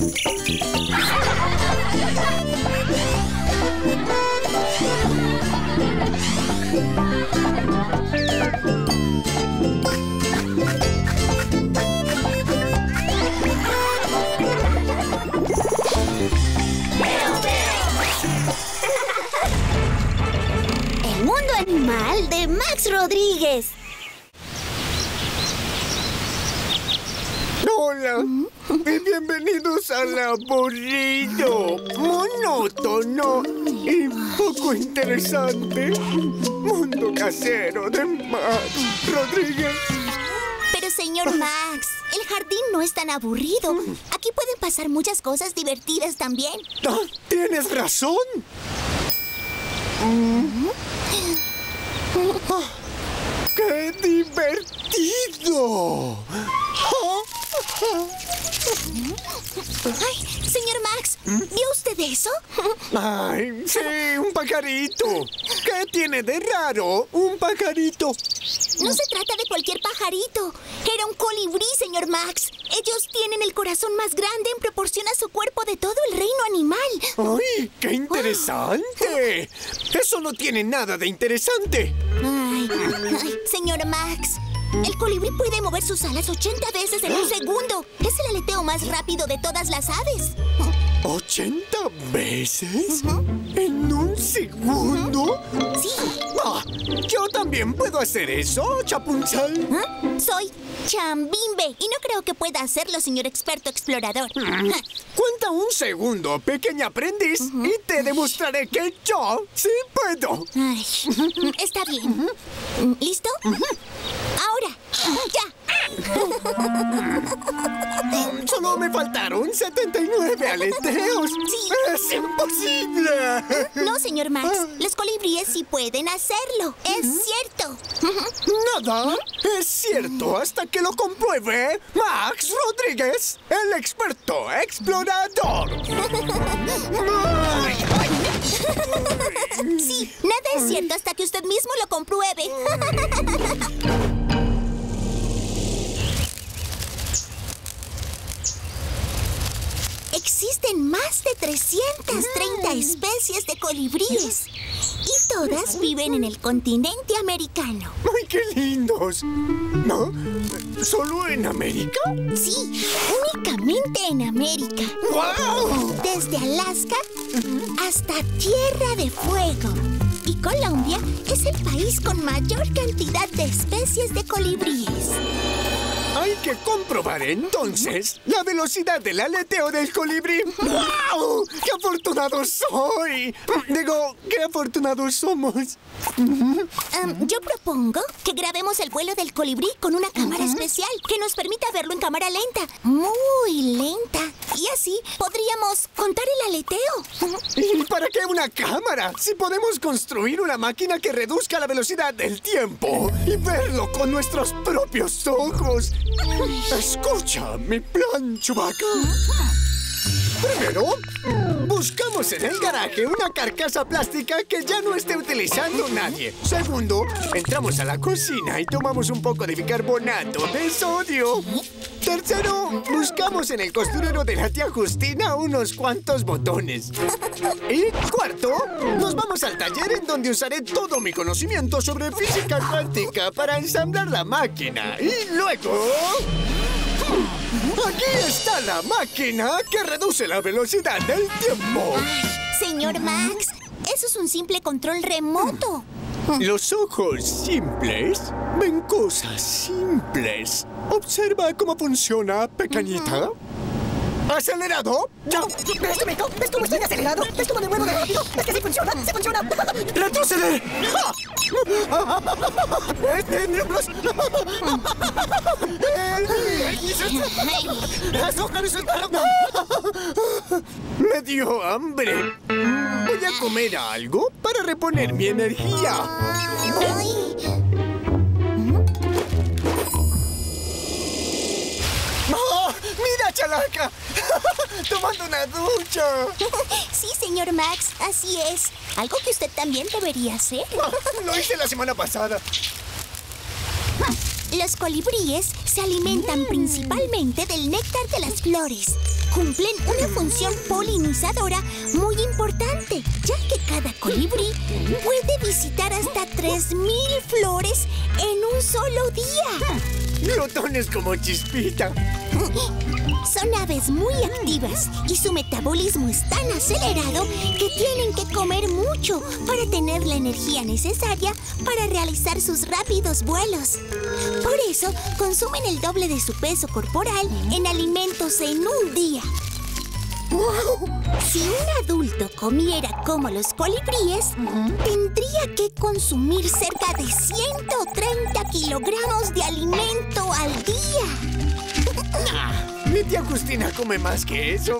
El mundo animal de Max Rodríguez. Hola y bienvenidos al aburrido, monótono y poco interesante mundo casero de Max Rodríguez. Pero señor Max, el jardín no es tan aburrido. Aquí pueden pasar muchas cosas divertidas también. Ah, Tienes razón. Ah, ¡Qué divertido! Ay, señor Max, ¿vio usted eso? Ay, sí, un pajarito. ¿Qué tiene de raro un pajarito? No se trata de cualquier pajarito. Era un colibrí, señor Max. Ellos tienen el corazón más grande en proporción a su cuerpo de todo el reino animal. ¡Ay, qué interesante! Eso no tiene nada de interesante. Ay, ay, señor Max. El colibrí puede mover sus alas 80 veces en un segundo. Es el aleteo más rápido de todas las aves. ¿80 veces? ¿En un segundo? Sí. Ah, ¿Yo también puedo hacer eso, Chapunzal? ¿Ah? Soy Chambimbe y no creo que pueda hacerlo, señor experto explorador. Cuenta un segundo, pequeña aprendiz, y te demostraré que yo sí puedo. Ay, está bien. ¿Listo? Ahora, ya. Solo me faltaron 79 aleteos. Sí. ¡Es imposible! No, señor Max. Los colibríes sí pueden hacerlo. Es cierto. Nada. Es cierto hasta que lo compruebe Max Rodríguez, el experto explorador. Ay, ay. Sí, nada es cierto hasta que usted mismo lo compruebe. Existen más de 330 especies de colibríes y todas viven en el continente americano. ¡Ay, qué lindos! ¿No? ¿Solo en América? Sí, únicamente en América. ¡Wow! Desde Alaska hasta Tierra de Fuego. Y Colombia es el país con mayor cantidad de especies de colibríes. Hay que comprobar entonces la velocidad del aleteo del colibrí. ¡Wow! ¡Qué afortunado soy! Digo, qué afortunados somos. Am, yo propongo que grabemos el vuelo del colibrí con una cámara especial que nos permita verlo en cámara lenta, muy lenta. Y así podríamos contar el aleteo. ¿Y para qué una cámara? Si podemos construir una máquina que reduzca la velocidad del tiempo y verlo con nuestros propios ojos. Escucha mi plan, Chewbacca. Primero, buscamos en el garaje una carcasa plástica que ya no esté utilizando nadie. Segundo, entramos a la cocina y tomamos un poco de bicarbonato de sodio. Tercero, buscamos en el costurero de la tía Justina unos cuantos botones. Y cuarto, nos vamos al taller en donde usaré todo mi conocimiento sobre física cuántica para ensamblar la máquina. Y luego... Aquí está la máquina que reduce la velocidad del tiempo. Señor Max, eso es un simple control remoto. Los ojos simples ven cosas simples. Observa cómo funciona, pequeñita. ¿Acelerado? ¡Ya! ¿Ves, Tomito? ¿Ves cómo estoy acelerado? ¿Ves cómo me muevo de rápido? ¿Ves que sí funciona? ¡Sí funciona! ¡Retroceder! ¡Este miembros! Me dio hambre. Voy a comer algo para reponer mi energía. Chalaca! ¡Tomando una ducha! sí, señor Max, así es. Algo que usted también debería hacer. Lo hice la semana pasada. Los colibríes se alimentan principalmente del néctar de las flores. Cumplen una función polinizadora muy importante, ya que cada colibrí puede visitar hasta 3.000 flores en un solo día. Glotones como chispita. Son aves muy activas y su metabolismo es tan acelerado que tienen que comer mucho para tener la energía necesaria para realizar sus rápidos vuelos. Por eso consumen el doble de su peso corporal en alimentos en un día. Si un adulto comiera como los colibríes, tendría que consumir cerca de 130 kilogramos de alimento al día. Mi tía Justina come más que eso.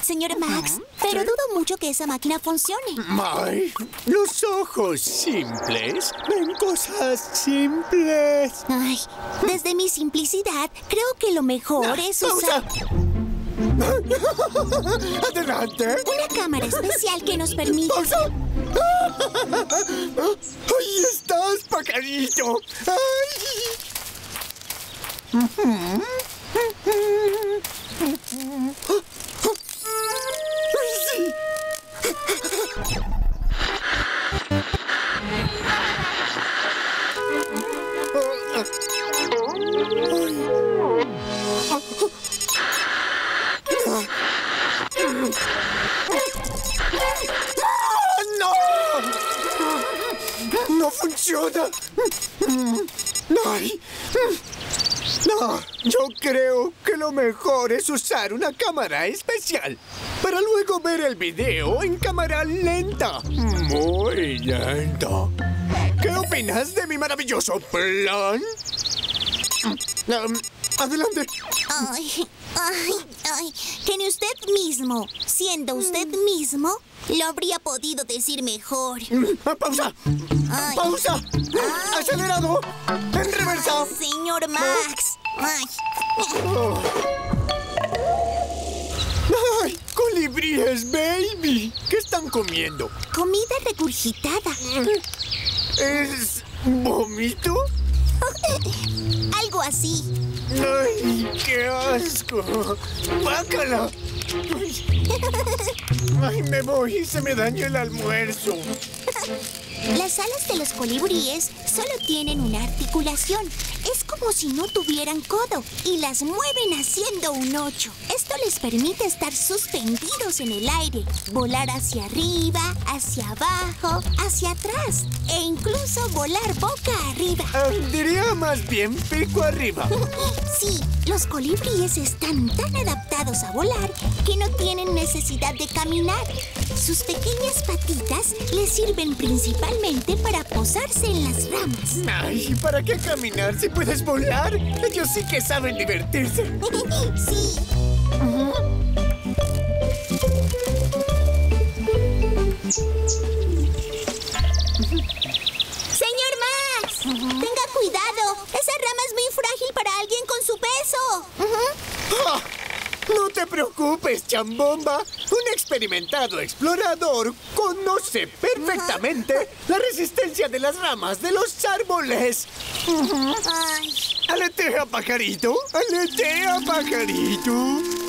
Señor Max, pero dudo mucho que esa máquina funcione. Ay, los ojos simples ven cosas simples. Ay, desde mi simplicidad, creo que lo mejor es usar ¡Adelante! una cámara especial que nos permite... ¡Pausa! ¡Ahí estás, pajarito! ¡Ay! ¡Ay, mejor es usar una cámara especial para luego ver el video en cámara lenta. Muy lenta. ¿Qué opinas de mi maravilloso plan? Um, adelante. Ay, ay, ay, que ni usted mismo, siendo usted mismo, lo habría podido decir mejor. Ah, ¡Pausa! Ay. ¡Pausa! ¡Acelerado! ¡En reversa! Señor Max. Ay. ¡Ay! ¡Colibríes, baby! ¿Qué están comiendo? comida regurgitada. ¿Es vómito? Algo así. ¡Ay, qué asco! ¡Bácala! Ay, ay, me voy, se me dañó el almuerzo. Las alas de los colibríes solo tienen una articulación. Como si no tuvieran codo y las mueven haciendo un ocho. Esto les permite estar suspendidos en el aire, volar hacia arriba, hacia abajo, hacia atrás e incluso volar boca arriba. Ah, diría más bien pico arriba. Sí, los colibríes están tan adaptados a volar que no tienen necesidad de caminar. Sus pequeñas patitas les sirven principalmente para posarse en las ramas. Ay, ¿para qué caminar si puedes volar? Ellos sí que saben divertirse. Sí, señor Max, tenga cuidado. Esa rama es muy frágil para alguien con su peso. ¡Ah! No te preocupes, chambomba. Un experimentado explorador conoce perfectamente la resistencia de las ramas de los árboles. Ay, ¡Aletea, pajarito! ¡Aletea, pajarito!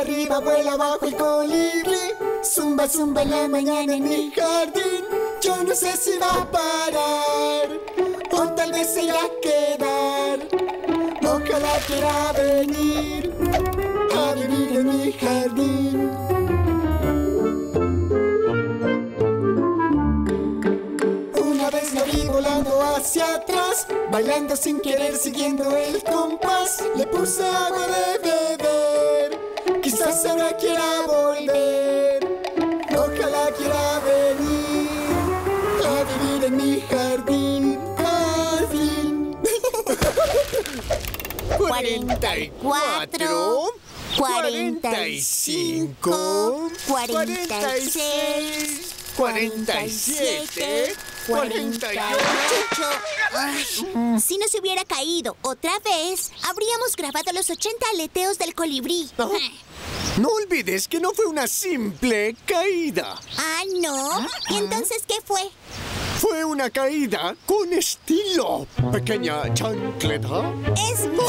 Arriba, vuela abajo el colibrí. Zumba, zumba en la mañana en mi jardín. Yo no sé si va a parar o tal vez se irá a quedar. Ojalá quiera venir a vivir en mi jardín. Una vez la vi volando hacia atrás, bailando sin querer, siguiendo el compás. Le puse agua de beber, quizás ahora quiera volver. Ojalá quiera venir a vivir en mi jardín. Jardín. 44, 45, 46, 47, 48. Ay, si no se hubiera caído otra vez, habríamos grabado los 80 aleteos del colibrí. Ah. No olvides que no fue una simple caída. Ah, ¿no? ¿Y entonces qué fue? Fue una caída con estilo. Pequeña chancleta. Es muy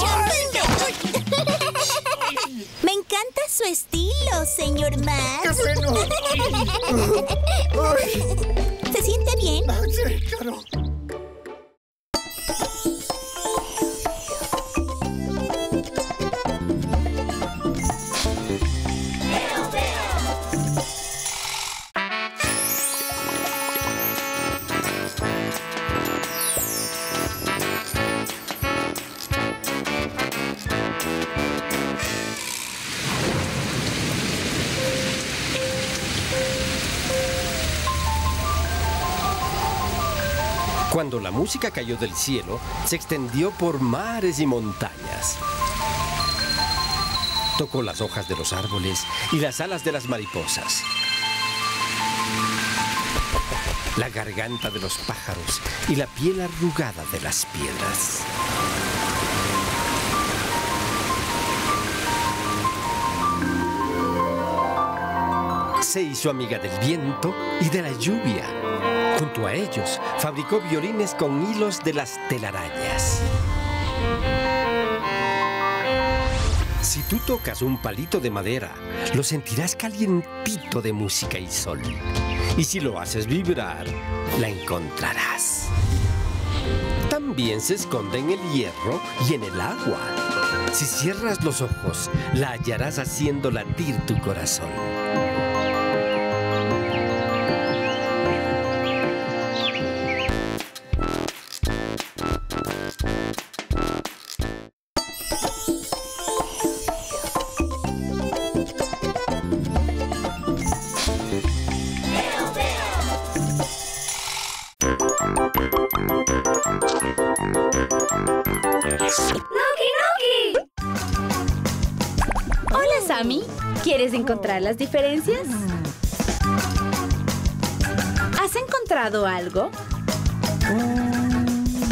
Me encanta su estilo, señor Max. ¡Qué bueno! Ay, ¿Se siente bien? Cuando la música cayó del cielo, se extendió por mares y montañas. Tocó las hojas de los árboles y las alas de las mariposas. La garganta de los pájaros y la piel arrugada de las piedras. Se hizo amiga del viento y de la lluvia. Junto a ellos, fabricó violines con hilos de las telarañas. Si tú tocas un palito de madera, lo sentirás calientito de música y sol. Y si lo haces vibrar, la encontrarás. También se esconde en el hierro y en el agua. Si cierras los ojos, la hallarás haciendo latir tu corazón. ¿Quieres encontrar las diferencias? ¿Has encontrado algo?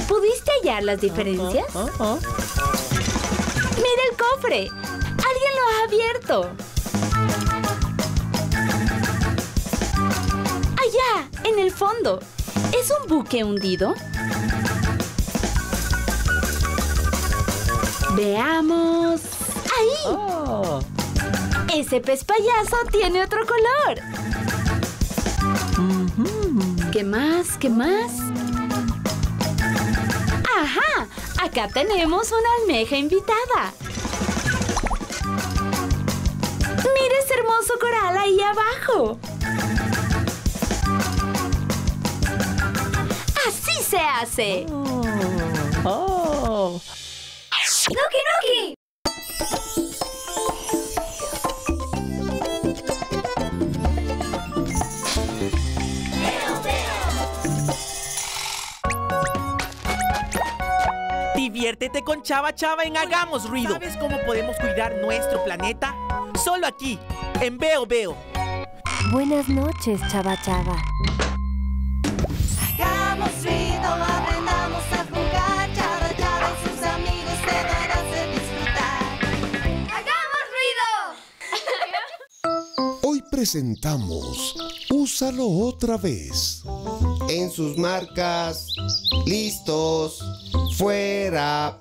¿Pudiste hallar las diferencias? ¡Mira el cofre! ¡Alguien lo ha abierto! ¡Allá! ¡En el fondo! ¿Es un buque hundido? Veamos. ¡Ahí! Ese pez payaso tiene otro color. ¿Qué más? ¿Qué más? ¡Ajá! Acá tenemos una almeja invitada. ¡Mira ese hermoso coral ahí abajo! ¡Así se hace! ¡Nuki Diviértete con Chava Chava en Hagamos Ruido. ¿Sabes cómo podemos cuidar nuestro planeta? Solo aquí, en Veo Veo. Buenas noches, Chava Chava. Hagamos ruido, aprendamos a jugar. Chava, Chava y sus amigos te van a hacer disfrutar. ¡Hagamos ruido! Hoy presentamos Úsalo otra vez. En sus marcas, listos, fuera.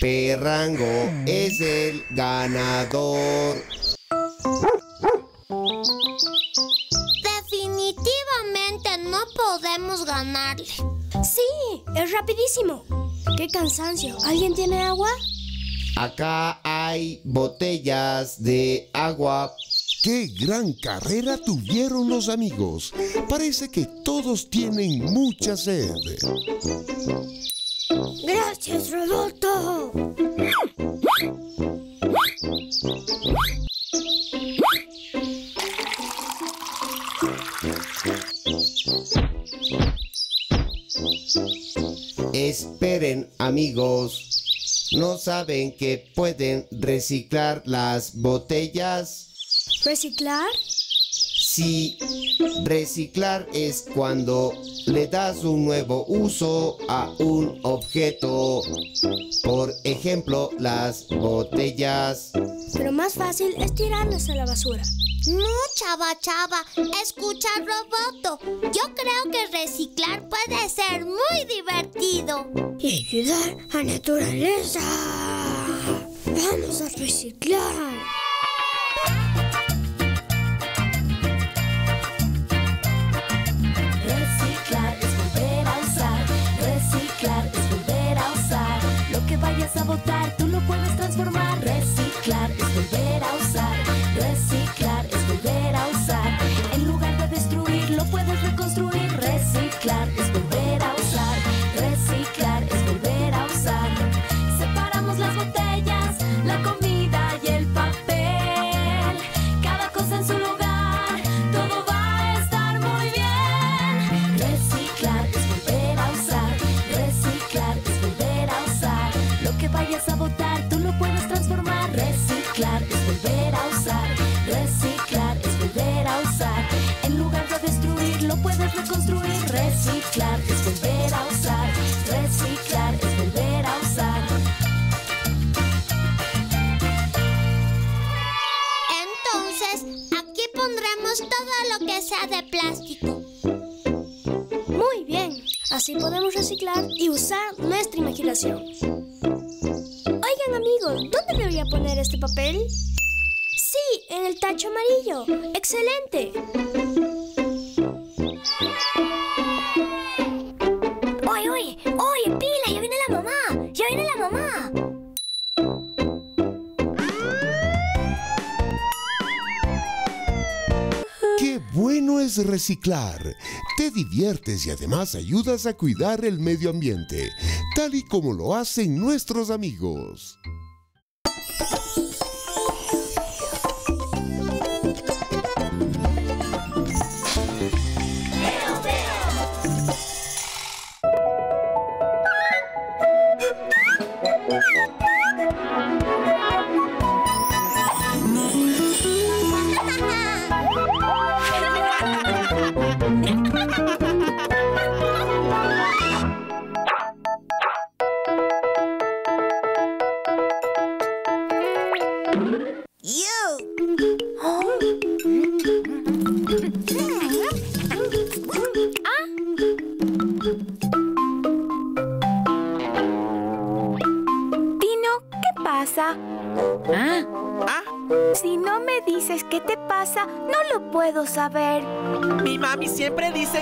Perrango es el ganador. Definitivamente no podemos ganarle. Sí, es rapidísimo. ¡Qué cansancio! ¿Alguien tiene agua? Acá hay botellas de agua. ¡Qué gran carrera tuvieron los amigos! Parece que todos tienen mucha sed. Gracias, Rodolfo. Esperen, amigos. ¿No saben que pueden reciclar las botellas? ¿Reciclar? Sí, reciclar es cuando le das un nuevo uso a un objeto. Por ejemplo, las botellas. Pero más fácil es tirarlas a la basura. No, chava, chava. Escucha, Roboto. Yo creo que reciclar puede ser muy divertido. Y ayudar a naturaleza. Vamos a reciclar. Reciclar es volver a usar. Reciclar es volver a usar. Lo que vayas a botar, tú lo puedes transformar. Reciclar es volver a usar. Nuestra imaginación. Oigan amigos, ¿dónde debería poner este papel? Sí, en el tacho amarillo. ¡Excelente! ¡Oye, oye! ¡Oye, pila! ¡Ya viene la mamá! ¡Ya viene la mamá! ¡Qué bueno es reciclar! Te diviertes y además ayudas a cuidar el medio ambiente, tal y como lo hacen nuestros amigos.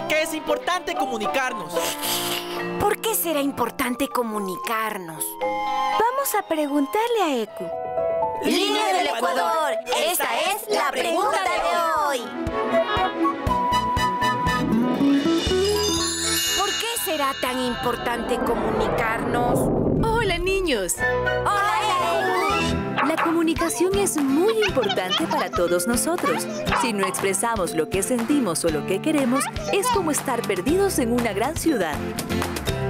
Que es importante comunicarnos. ¿Por qué será importante comunicarnos? Vamos a preguntarle a Eku. Línea del Ecuador, esta es la pregunta de hoy. ¿Por qué será tan importante comunicarnos? Hola niños. Hola, La comunicación es muy importante para todos nosotros. Si no expresamos lo que sentimos o lo que queremos, es como estar perdidos en una gran ciudad.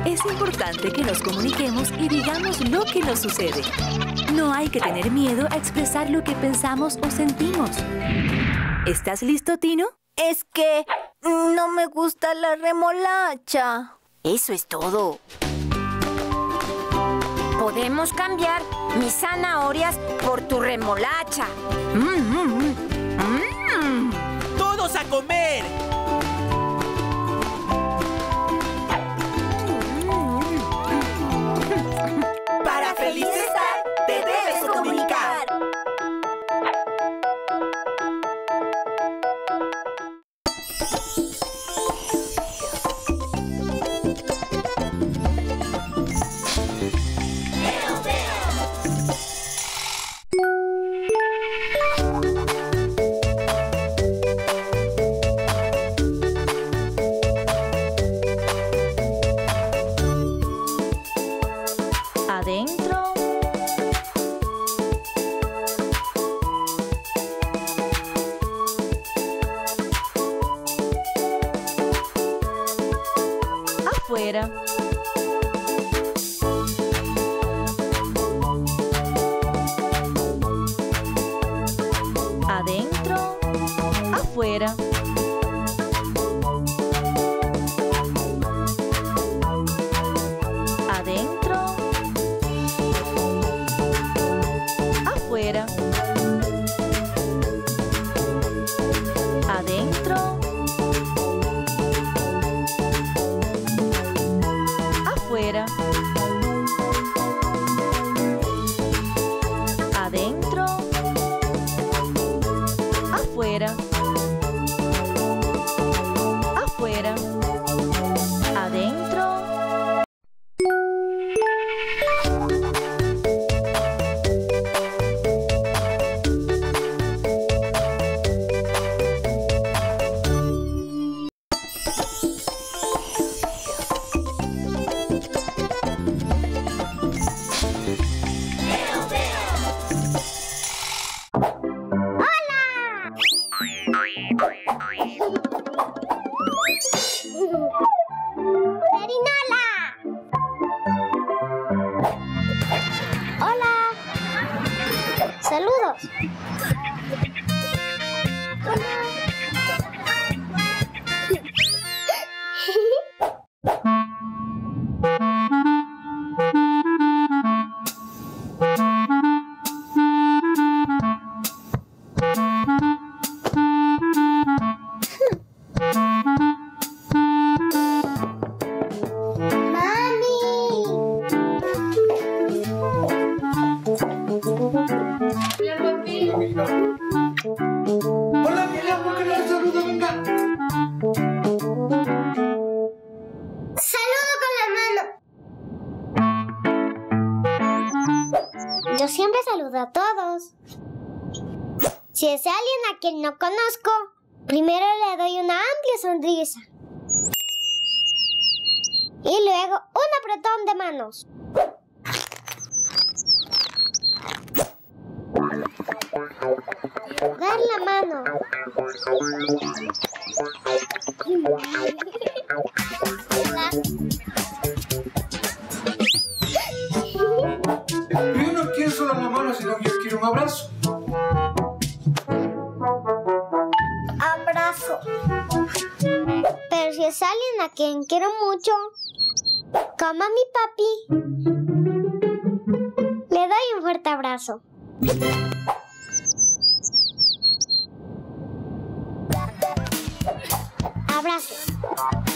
Es importante que nos comuniquemos y digamos lo que nos sucede. No hay que tener miedo a expresar lo que pensamos o sentimos. ¿Estás listo, Tino? Es que no me gusta la remolacha. Eso es todo. Podemos cambiar mis zanahorias por tu remolacha. Mm, mm, mm. ¡Todos a comer! later. Oliveira. ¡Saludos! Siempre saludo a todos. Si es alguien a quien no conozco, primero le doy una amplia sonrisa. Y luego un apretón de manos. Dar la mano. abrazo. Abrazo. Pero si es alguien a quien quiero mucho, como a mi papi, le doy un fuerte abrazo. Abrazo.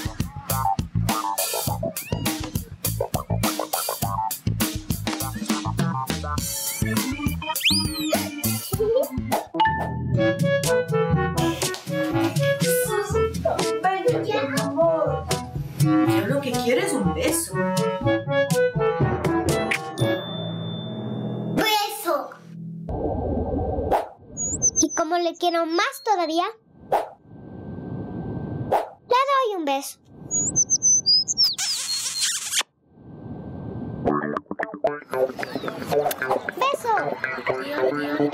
Dar